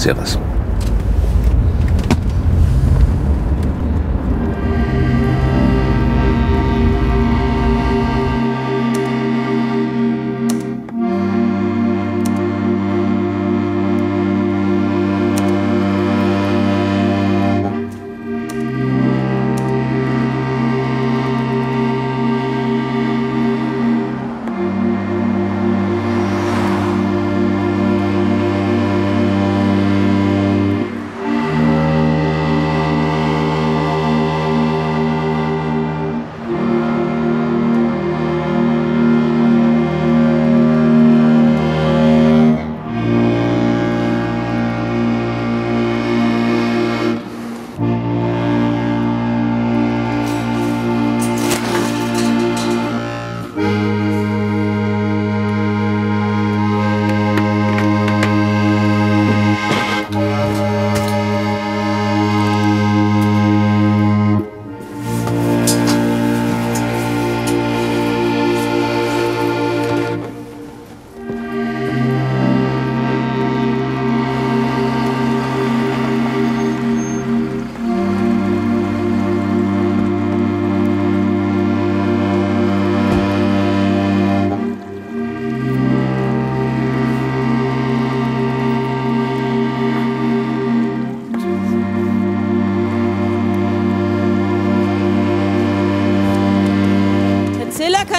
Servus.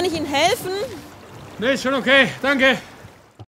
Kann ich Ihnen helfen? Nee, ist schon okay. Danke.